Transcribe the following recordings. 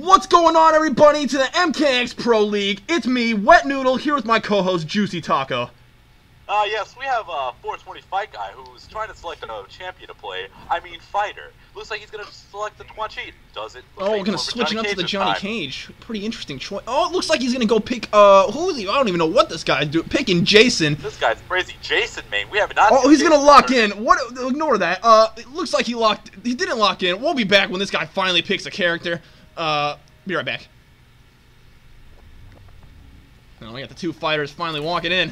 What's going on, everybody, to the MKX Pro League? It's me, Wet Noodle, here with my co-host, Juicy Taco. Uh, yes, we have a 420 fight guy who's trying to select a champion to play. I mean, fighter. Looks like he's gonna select the Quan Chi. Does it? Oh, we're gonna switch it up to the Johnny Cage. Pretty interesting choice. Oh, it looks like he's gonna go pick, uh, who is he? I don't even know what this guy's doing. Picking Jason. This guy's crazy. Jason, man. We have not. Oh, he's gonna lock in. What? Ignore that. Uh, it looks like he locked, he didn't lock in. We'll be back when this guy finally picks a character. Uh, be right back. Oh, we got the two fighters finally walking in.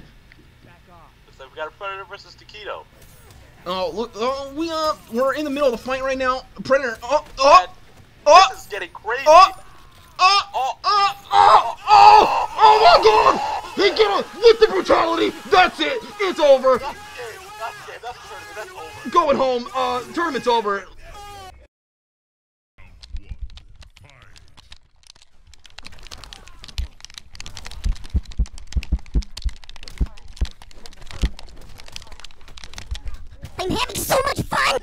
Looks like we got a Predator versus Taquito. Oh, look, oh, we, uh, we're in the middle of the fight right now. Predator, oh, oh, oh, this is getting crazy. Oh, oh, oh, oh, oh, oh, oh my god! He get it with the brutality. That's it. It's over. That's game. That's game. That's tournament. That's over. Going home. Uh, tournament's over. I'm having so much fun!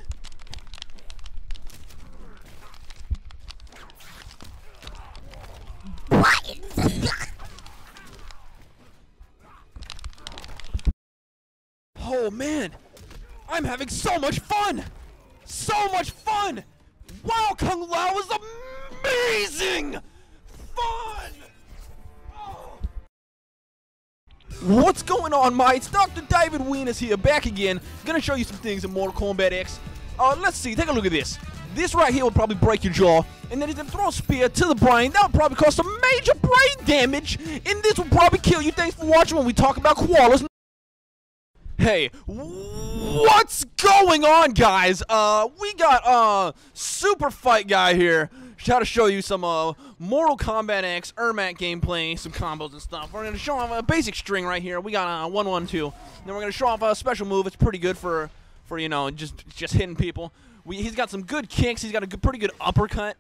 What? Oh man, I'm having so much fun! So much fun! Wow, Kung Lao is amazing! Fun! What's going on, mates? Dr. David Wien is here, back again. Gonna show you some things in Mortal Kombat X. Uh, let's see, take a look at this. This right here will probably break your jaw, and then he's gonna throw a spear to the brain. That would probably cause some major brain damage, and this will probably kill you. Thanks for watching when we talk about koalas. Hey, what's going on, guys? Uh, we got uh super fight guy here. Try to show you some uh Mortal Kombat X Ermac gameplay, some combos and stuff. We're gonna show off a basic string right here. We got a uh, one one two. Then we're gonna show off a special move. It's pretty good for for you know just just hitting people. We, he's got some good kicks. He's got a good, pretty good uppercut.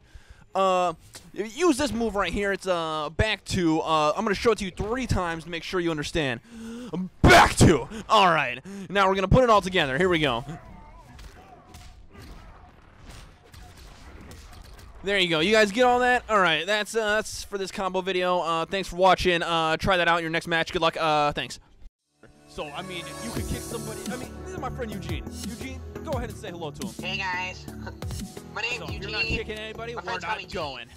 Uh, use this move right here. It's uh back to. Uh, I'm gonna show it to you three times to make sure you understand. Back to. All right. Now we're gonna put it all together. Here we go. There you go. You guys get all that? All right. That's uh, that's for this combo video. Uh, thanks for watching. Uh, try that out in your next match. Good luck. Uh, thanks. So I mean, you could kick somebody. I mean, this is my friend Eugene. Eugene, go ahead and say hello to him. Hey guys, my name's So, Eugene. you're not kicking anybody. My We're not going.